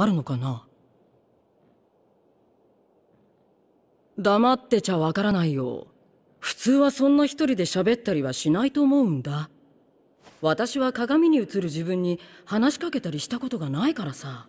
あるのかな？黙ってちゃわからないよ。普通はそんな一人で喋ったりはしないと思うんだ。私は鏡に映る自分に話しかけたりしたことがないからさ。